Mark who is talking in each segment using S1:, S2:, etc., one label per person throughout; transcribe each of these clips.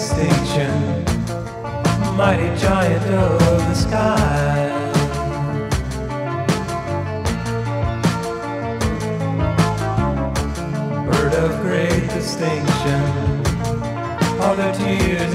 S1: extinction, mighty giant of the sky. Bird of great distinction, all the tears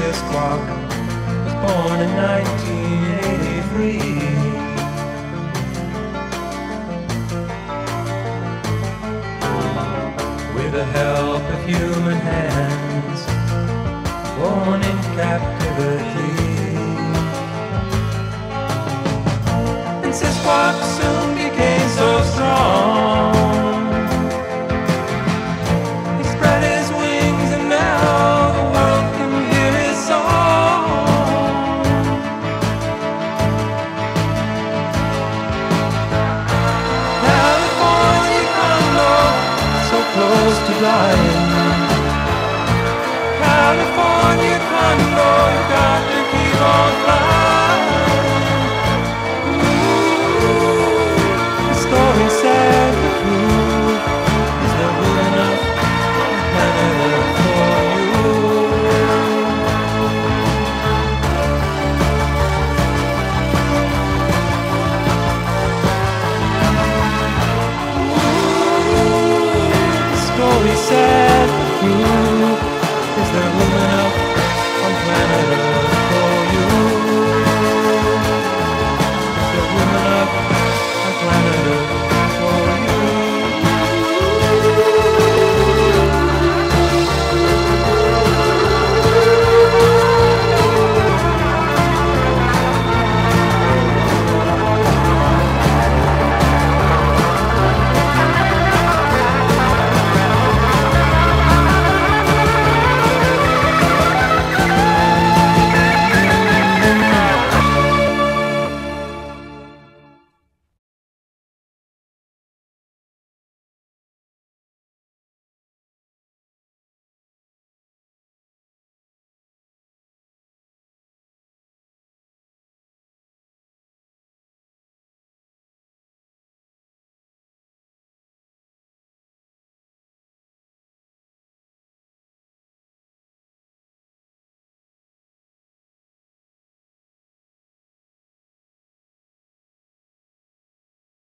S1: Sisquoc was born in 1983. With the help of human hands, born in captivity. Sisquoc soon flying. California. Is there love?